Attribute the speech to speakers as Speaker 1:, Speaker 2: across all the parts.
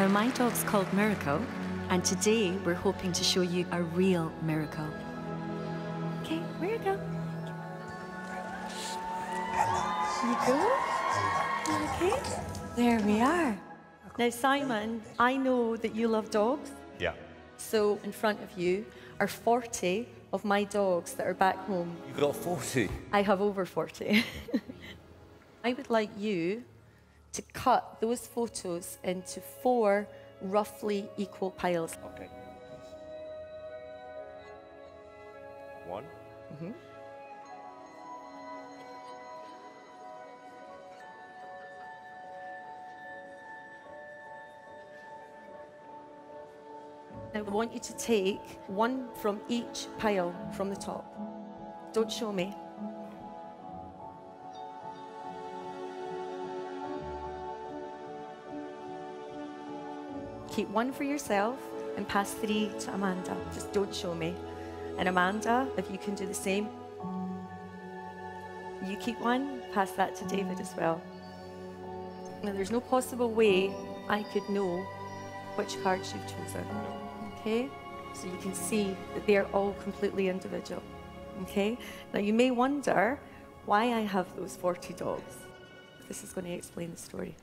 Speaker 1: Now, my dog's called Miracle, and today we're hoping to show you a real miracle. Okay, Miracle. You go? Okay, there we are. Now, Simon, I know that you love dogs.
Speaker 2: Yeah.
Speaker 1: So, in front of you are 40 of my dogs that are back home.
Speaker 2: You've got 40.
Speaker 1: I have over 40. I would like you to cut those photos into four roughly equal piles.
Speaker 2: Okay. One. Mhm.
Speaker 1: Now, I want you to take one from each pile from the top. Don't show me. Keep one for yourself and pass three to Amanda. Just don't show me. And Amanda, if you can do the same, you keep one, pass that to David as well. Now, there's no possible way I could know which cards you've chosen. Okay? So you can see that they are all completely individual. Okay? Now, you may wonder why I have those 40 dogs. This is going to explain the story.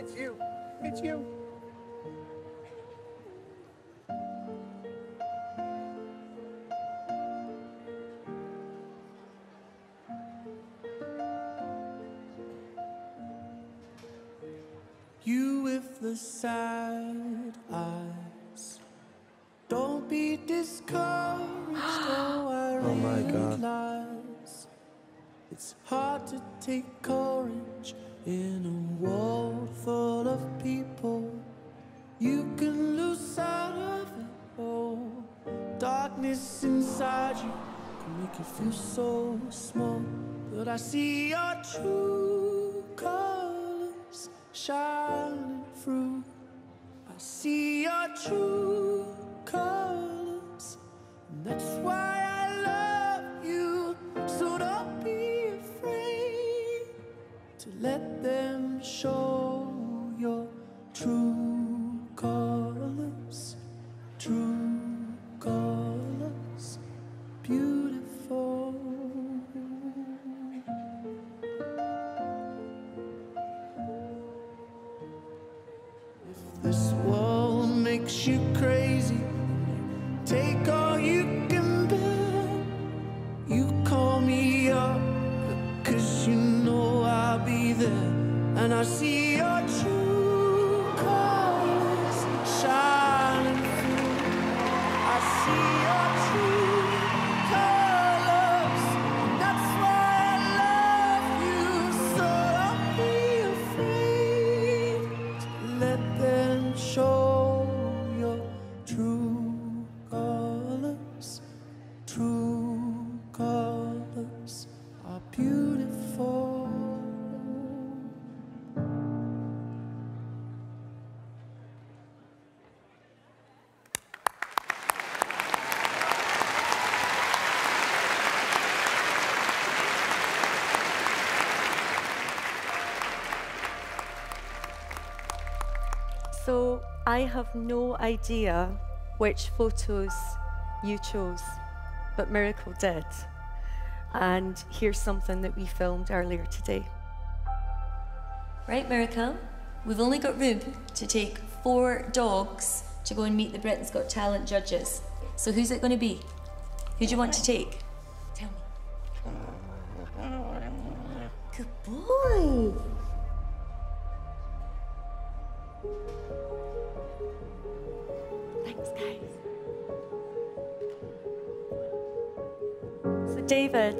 Speaker 3: It's you. It's you.
Speaker 4: You with the sad eyes. Don't be discouraged. oh, I
Speaker 3: Oh my God.
Speaker 4: it's hard to take Darkness inside you can make you feel so small. But I see your true colors shining through. I see your true colors, and that's why I love you. So don't be afraid to let them take all you can bear. You call me up, cause you know I'll be there. And I see I
Speaker 1: have no idea which photos you chose, but Miracle did. And here's something that we filmed earlier today. Right, Miracle? We've only got room to take four dogs to go and meet the Britain's Got Talent judges. So who's it going to be? Who do you want to take? Thanks, guys. So, David,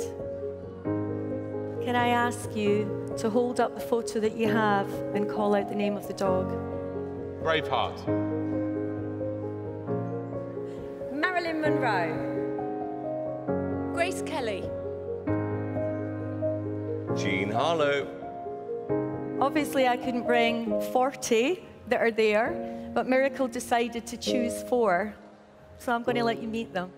Speaker 1: can I ask you to hold up the photo that you have and call out the name of the dog?
Speaker 2: Braveheart.
Speaker 5: Marilyn Monroe. Grace Kelly.
Speaker 2: Jean Harlow.
Speaker 1: Obviously, I couldn't bring 40 that are there, but Miracle decided to choose four. So I'm going to let you meet them.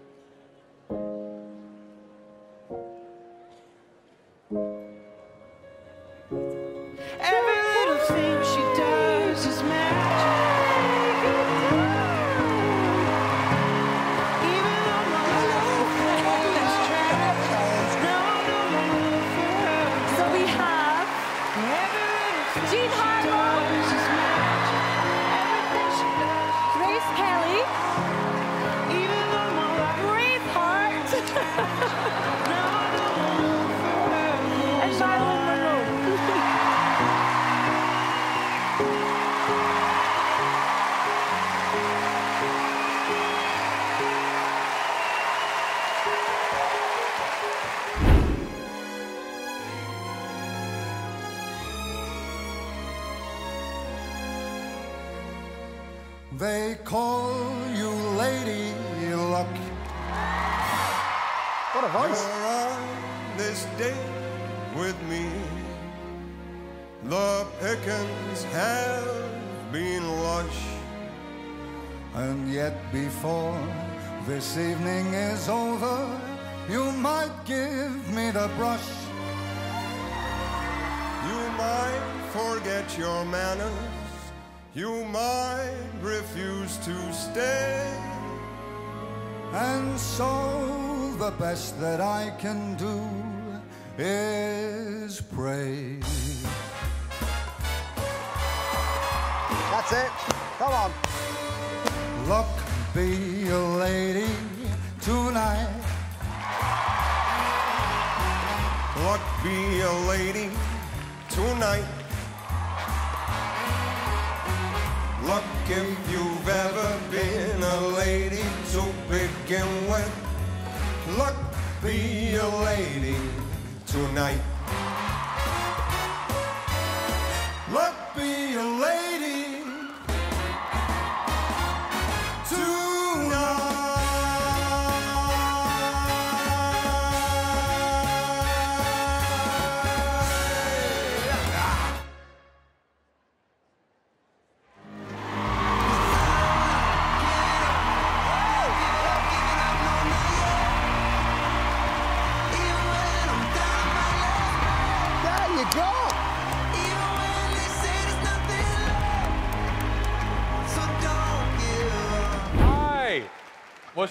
Speaker 6: They call you Lady Luck.
Speaker 3: What a voice.
Speaker 6: You're on this date with me. The pickings have been lush. And yet before this evening is over, you might give me the brush. You might forget your manners. You might refuse to stay. And so the best that I can do is pray.
Speaker 3: That's it. Come on.
Speaker 6: Luck be a lady tonight. Luck be a lady tonight. If you've ever been a lady to begin with. Luck be a lady tonight.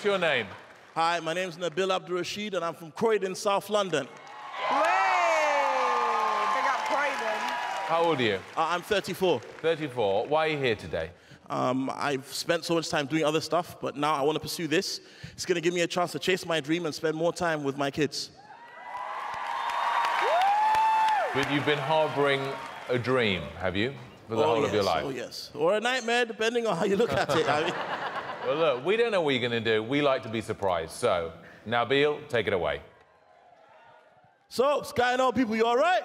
Speaker 2: What's your name?
Speaker 7: Hi, my name is Nabil Abdul Rashid, and I'm from Croydon, South London.
Speaker 2: How old are you?
Speaker 7: Uh, I'm 34.
Speaker 2: 34. Why are you here today?
Speaker 7: Um, I've spent so much time doing other stuff, but now I want to pursue this. It's going to give me a chance to chase my dream and spend more time with my kids.
Speaker 2: But you've been harboring a dream, have you? For the
Speaker 7: oh,
Speaker 2: whole
Speaker 7: yes,
Speaker 2: of your life?
Speaker 7: Oh, yes. Or a nightmare, depending on how you look at it. I mean,
Speaker 2: Well, look, we don't know what you're going to do. We like to be surprised. So, Nabil, take it away.
Speaker 7: so, Sky and all people, you all right?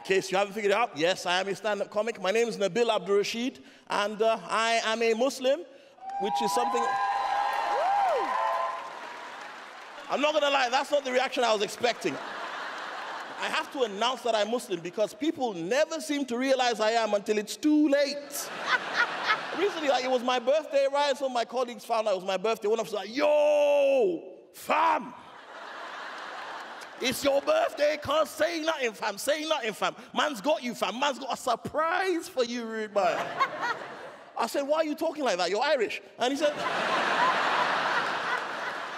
Speaker 7: In case you haven't figured it out, yes, I am a stand up comic. My name is Nabil Abdul Rashid, and uh, I am a Muslim, which is something. I'm not gonna lie, that's not the reaction I was expecting. I have to announce that I'm Muslim because people never seem to realize I am until it's too late. Recently, like, it was my birthday, right? So my colleagues found out it was my birthday. One of them was like, yo, fam. It's your birthday, can't say nothing, fam. Say nothing, fam. Man's got you, fam. Man's got a surprise for you, rude boy. I said, why are you talking like that? You're Irish. And he said,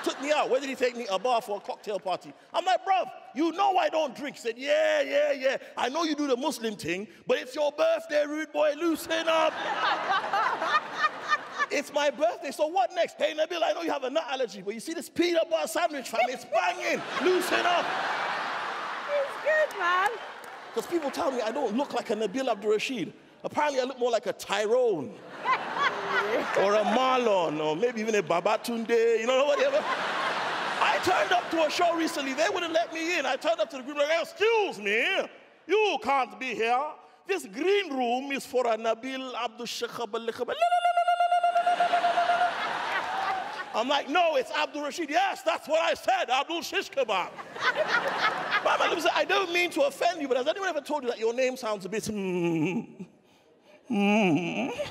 Speaker 7: took me out. Where did he take me? A bar for a cocktail party. I'm like, bruv, you know I don't drink. He said, yeah, yeah, yeah. I know you do the Muslim thing, but it's your birthday, rude boy. Loosen up. it's my birthday, so what next? Hey, Nabil, I know you have a nut allergy, but you see this peanut butter sandwich, fam? It's banging. Loosen up.
Speaker 5: It's good, man.
Speaker 7: Because people tell me I don't look like a Nabil Abdul Rashid. Apparently, I look more like a Tyrone. or a Marlon, or maybe even a Babatunde, you know, whatever. I turned up to a show recently, they wouldn't let me in. I turned up to the group like, excuse me, you can't be here. This green room is for a Nabil Abdul Shakhab I'm like, no, it's Abdul Rashid. Yes, that's what I said, Abdul Shish Kebab. My man said, I don't mean to offend you, but has anyone ever told you that your name sounds a bit. Mm, mm,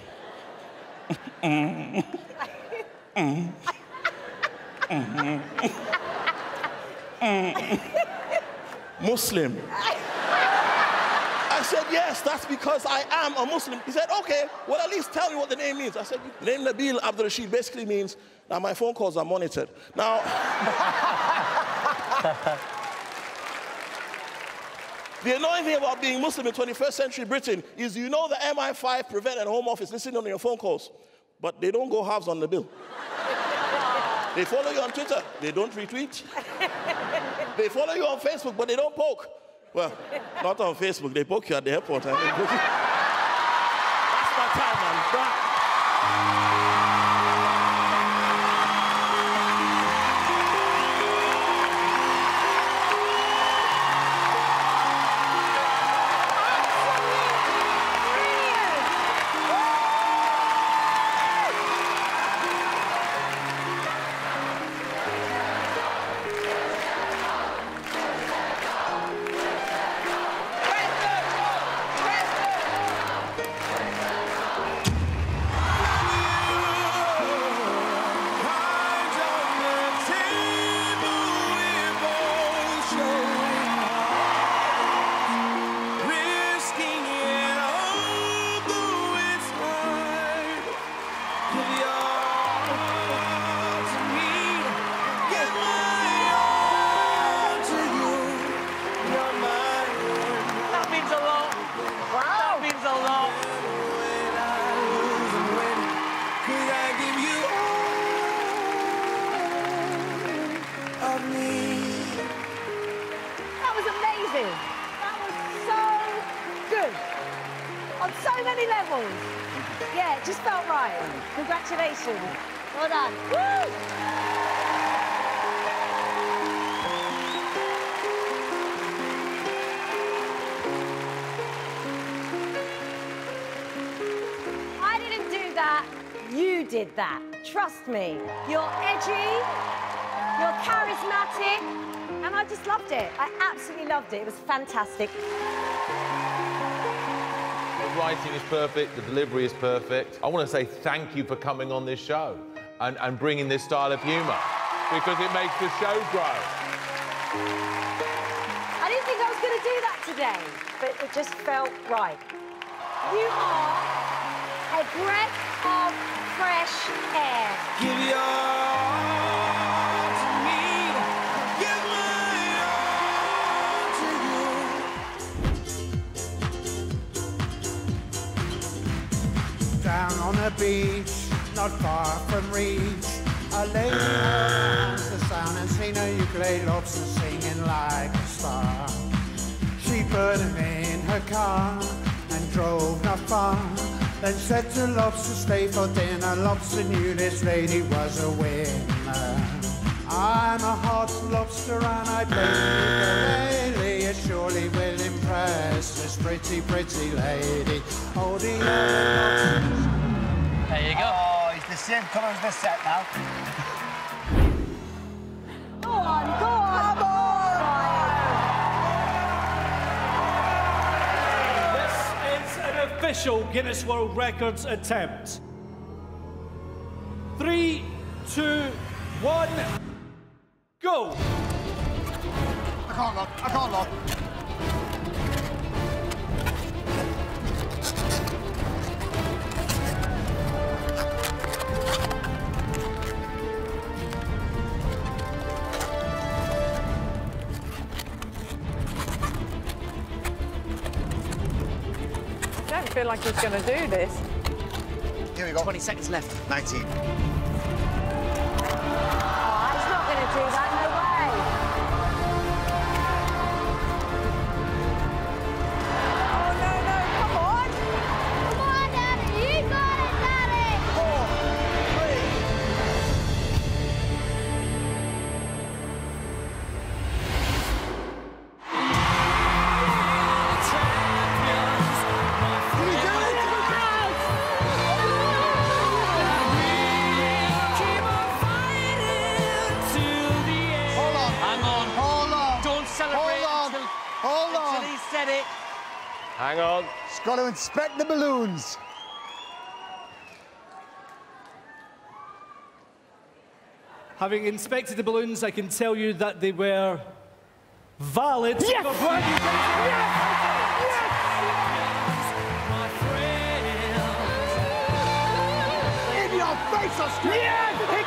Speaker 7: Muslim. I said, yes, that's because I am a Muslim. He said, okay, well, at least tell me what the name means. I said, the name Nabil Abdul Rashid basically means that my phone calls are monitored. Now, the annoying thing about being Muslim in 21st century Britain is you know the MI5 prevent and home office listening on your phone calls, but they don't go halves on the bill. they follow you on Twitter, they don't retweet. they follow you on Facebook, but they don't poke. Well, not on Facebook. They poke you at the airport. I think. That's my time, man.
Speaker 5: Many levels. Yeah, it just felt right. Congratulations. Well done. Woo! I didn't do that. You did that. Trust me. You're edgy, you're charismatic, and I just loved it. I absolutely loved it. It was fantastic.
Speaker 2: The writing is perfect, the delivery is perfect. I want to say thank you for coming on this show and, and bringing this style of humour because it makes the show grow.
Speaker 5: I didn't think I was going to do that today, but it just felt right. You are a breath of fresh air.
Speaker 4: Give your
Speaker 8: not far from reach, a lady has the sound and seen a ukulele lobster singing like a star. She put him in her car and drove not far. Then said to Lobster, stay for dinner. Lobster knew this lady was a winner. I'm a hot lobster and I play the ukulele. It surely will impress this pretty, pretty lady. Oh, the
Speaker 3: same colour as the set now.
Speaker 5: Go on, go on. Come on.
Speaker 9: This is an official Guinness World Records attempt. Three, two, one, go!
Speaker 3: I can't look. I can't look.
Speaker 10: Don't feel like he's going to do this.
Speaker 3: Here we go. 20 seconds left. 19.
Speaker 5: Got
Speaker 3: to inspect the balloons.
Speaker 9: Having inspected the balloons, I can tell you that they were valid. Yes!
Speaker 3: In your face, Australia.
Speaker 9: Yes!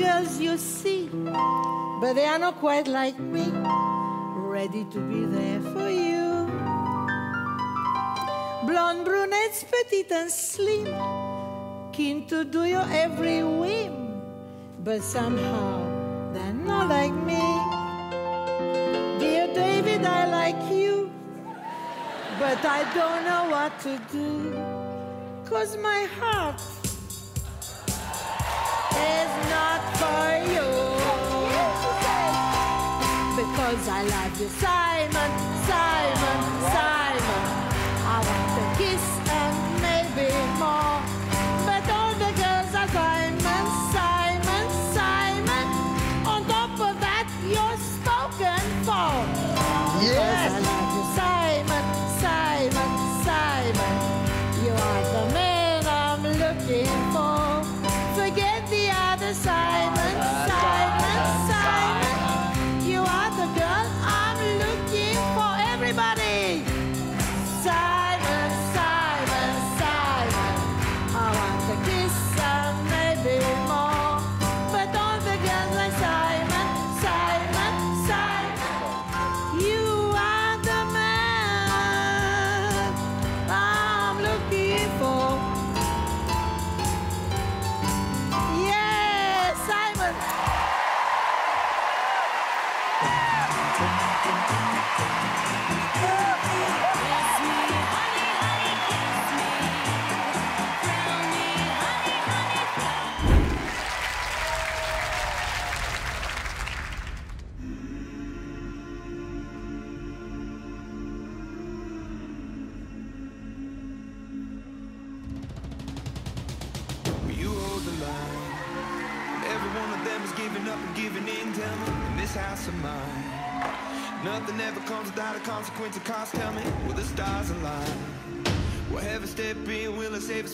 Speaker 11: girls you see, but they are not quite like me, ready to be there for you. Blonde brunettes, petite and slim, keen to do your every whim, but somehow they're not like me. Dear David, I like you, but I don't know what to do, cause my heart is not for you. Because I love you, Simon.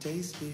Speaker 12: tasty.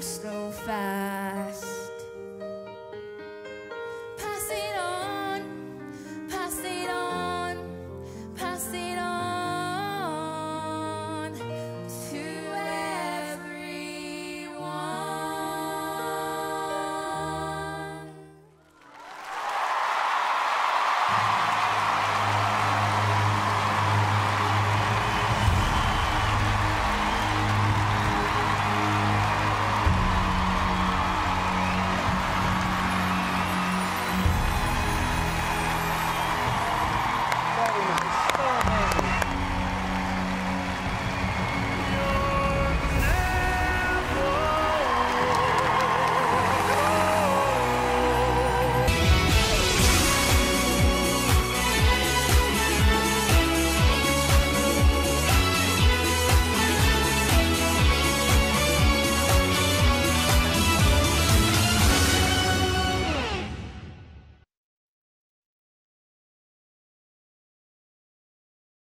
Speaker 12: Fast.